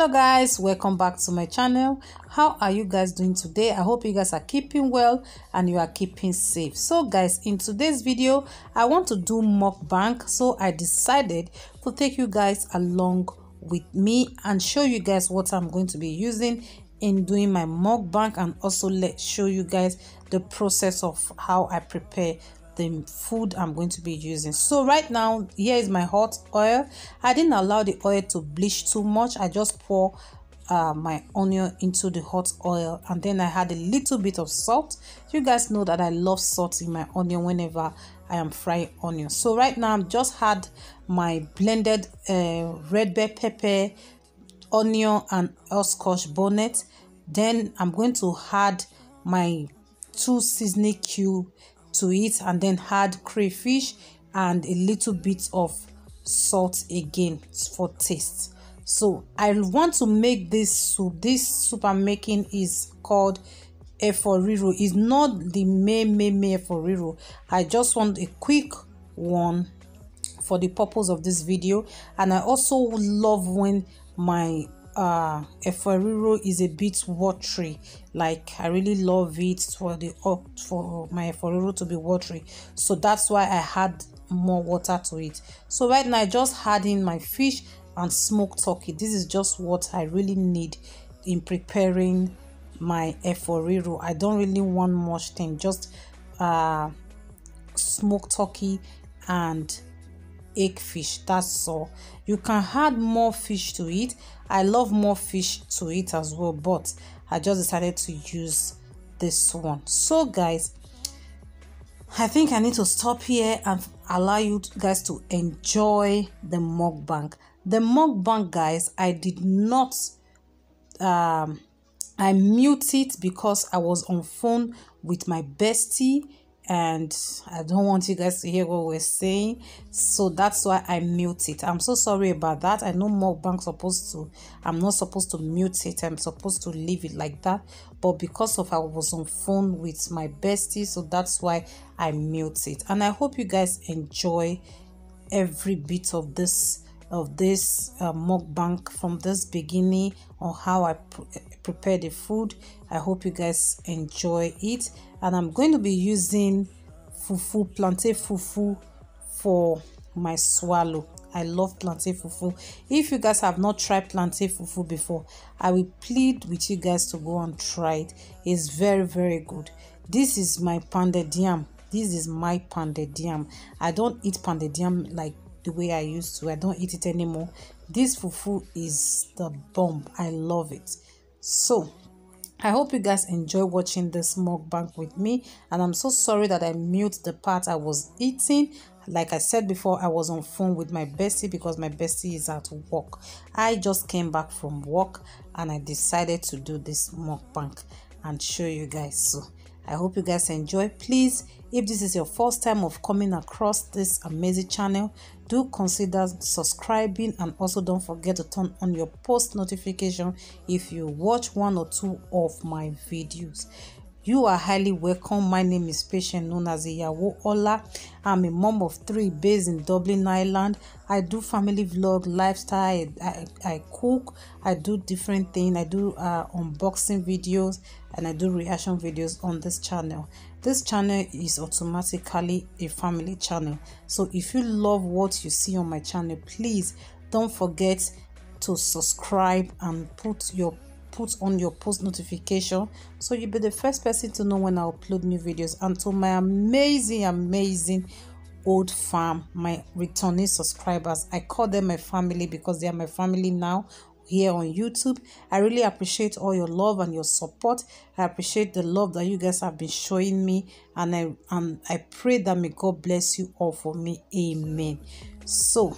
hello guys. Welcome back to my channel. How are you guys doing today? I hope you guys are keeping well and you are keeping safe. So guys in today's video i want to do mukbang. So i decided to take you guys along with me and show you guys what i'm going to be using in doing my mukbang and also let show you guys the process of how i prepare the food i'm going to be using. So right now here is my hot oil. I didn't allow the oil to bleach too much. I just pour uh, my onion into the hot oil and then i had a little bit of salt. You guys know that i love salt in my onion whenever i am frying onion. So right now i'm just had my blended uh, red bell pepper onion and scotch bonnet. Then i'm going to add my two seasoning cube to it and then add crayfish and a little bit of salt again for taste. So i want to make this soup. This soup i'm making is called eforiro. It's not the main main main eforiro. I just want a quick one for the purpose of this video. And i also love when my uh eforiro is a bit watery. Like i really love it for the for my eforiro to be watery. So that's why i had more water to it. So right now i just add in my fish and smoked turkey. This is just what i really need in preparing my eforiro i don't really want much thing just uh smoked turkey and egg fish that's all. You can add more fish to it. I love more fish to it as well but i just decided to use this one. So guys i think i need to stop here and allow you guys to enjoy the mukbang. The mukbang guys i did not um i mute it because i was on phone with my bestie and I don't want you guys to hear what we're saying. So that's why I mute it. I'm so sorry about that. I know mukbang supposed to, I'm not supposed to mute it. I'm supposed to leave it like that. But because of I was on phone with my bestie, so that's why I mute it. And I hope you guys enjoy every bit of this of this uh, mukbang from this beginning on how I pr prepare the food. I hope you guys enjoy it. And I'm going to be using fufu, plantain fufu for my swallow. I love plantain fufu. If you guys have not tried plantain fufu before, I will plead with you guys to go and try it. It's very, very good. This is my pounded yam. This is my pounded yam. I don't eat pounded yam like the way I used to. I don't eat it anymore. This fufu is the bomb. I love it. So, I hope you guys enjoy watching this mukbang with me and I'm so sorry that I mute the part I was eating. Like I said before, I was on phone with my bestie because my bestie is at work. I just came back from work and I decided to do this mukbang and show you guys. So I hope you guys enjoy. Please, if this is your first time of coming across this amazing channel, do consider subscribing and also don't forget to turn on your post notification if you watch one or two of my videos. You are highly welcome. My name is Patient known as Iyawo Ola. I'm a mom of three based in Dublin, Ireland. I do family vlog, lifestyle, I, I, cook, I do different things. I do uh, unboxing videos and I do reaction videos on this channel. This channel is automatically a family channel. So if you love what you see on my channel, please don't forget to subscribe and put your put on your post notification so you'll be the first person to know when I upload new videos and to my amazing amazing old farm my returning subscribers I call them my family because they are my family now here on YouTube. I really appreciate all your love and your support. I appreciate the love that you guys have been showing me and I and I pray that may God bless you all for me. Amen. So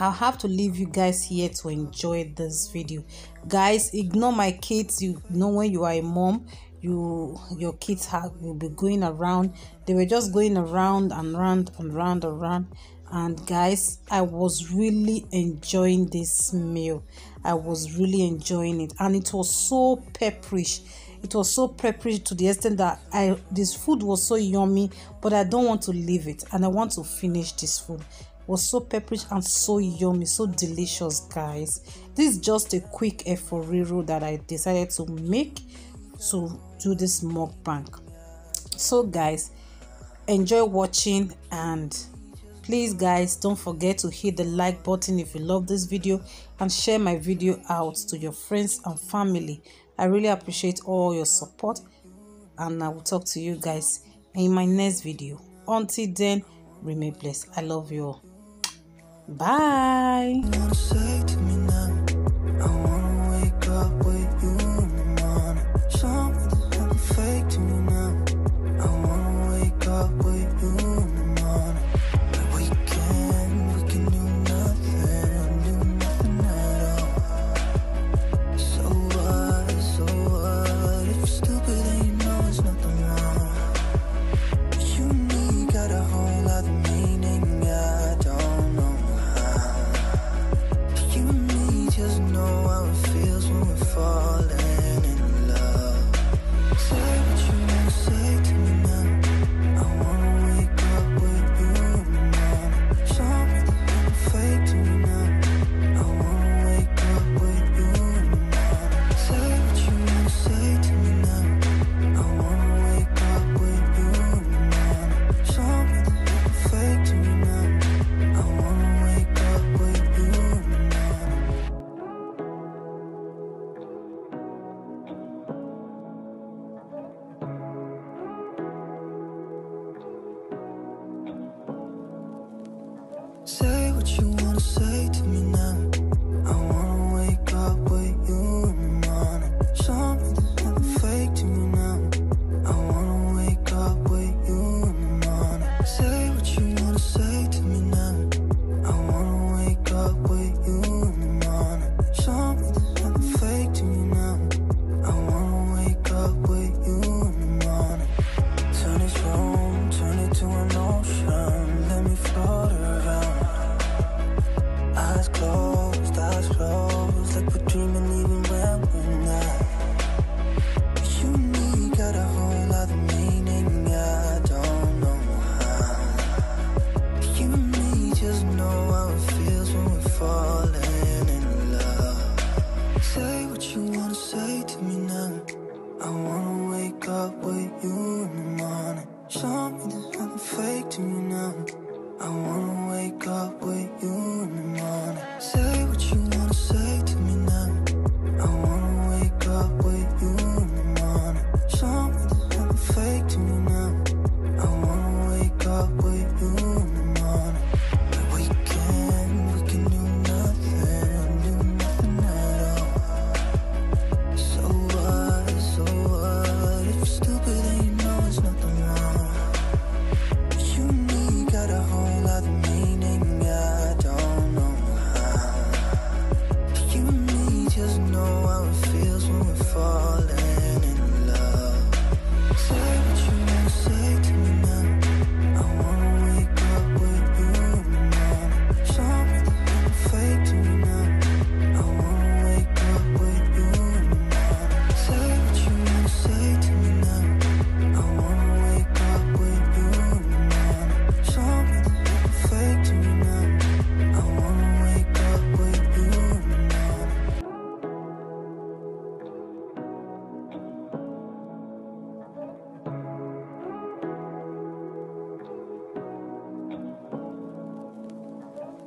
I'll have to leave you guys here to enjoy this video. Guys, ignore my kids. You know when you are a mom, you your kids have will be going around. They were just going around and round and round and round. And guys, I was really enjoying this meal. I was really enjoying it, and it was so pepperish. It was so pepperish to the extent that I this food was so yummy, but I don't want to leave it, and I want to finish this food was so peppery and so yummy so delicious guys. This is just a quick eforiro that i decided to make to do this mukbang. So guys enjoy watching and please guys don't forget to hit the like button if you love this video and share my video out to your friends and family. I really appreciate all your support and i will talk to you guys in my next video. Until then remain blessed. I love you all bye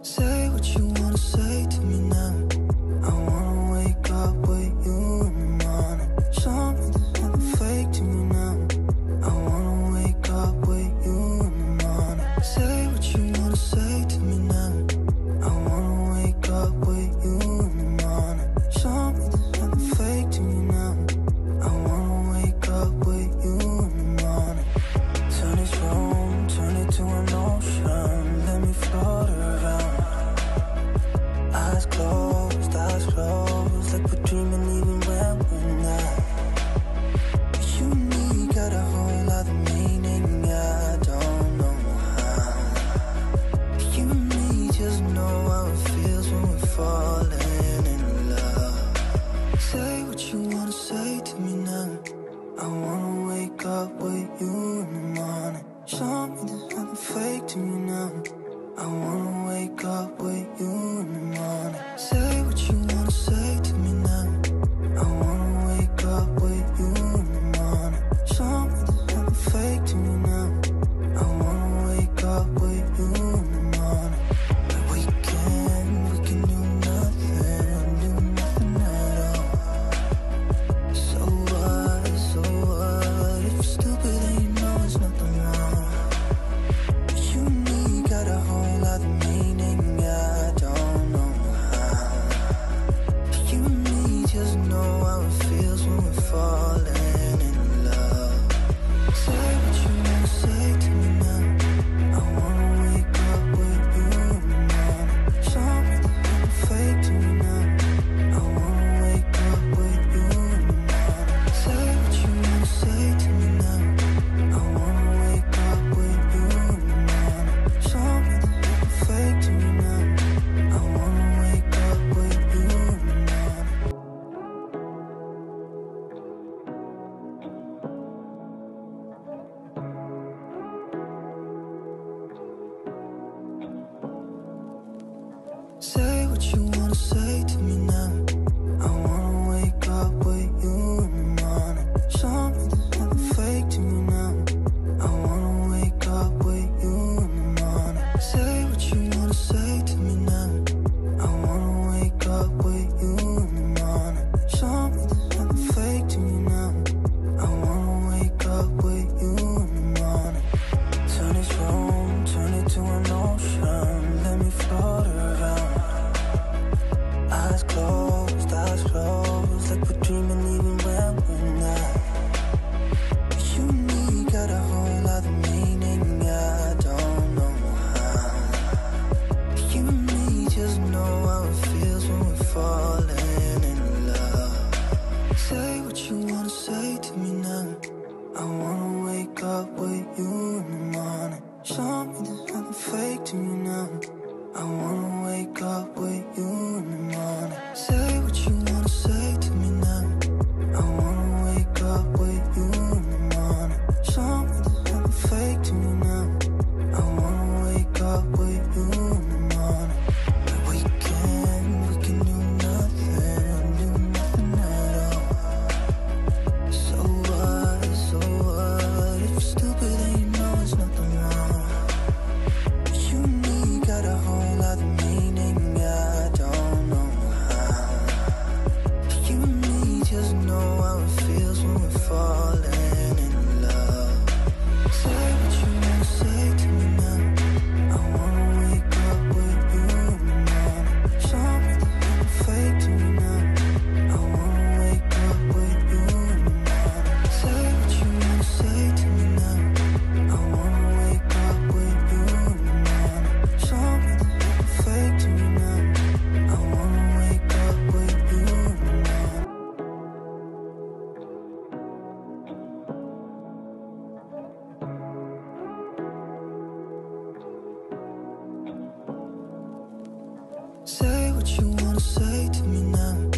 So say what you wanna say to me now. I wanna wake up with you in the morning. Show me that I'm fake to me now. I wanna wake up with you in the morning. Say what you wanna say. What you wanna say to me now.